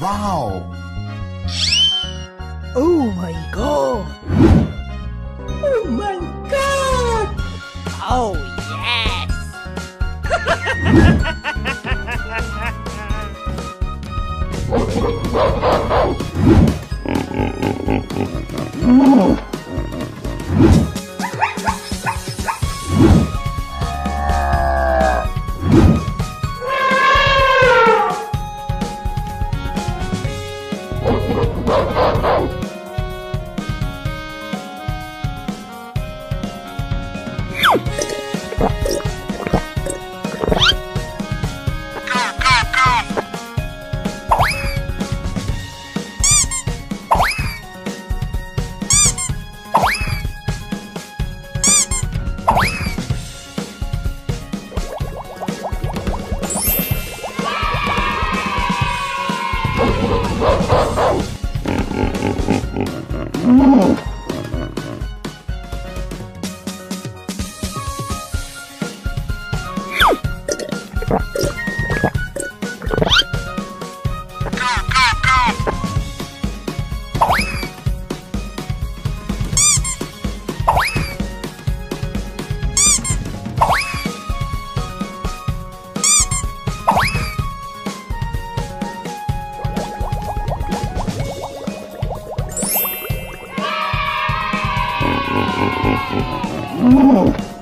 Wow! Oh my god! Oh my god! Oh yes! Oh! Mm-hmm. 음. 음.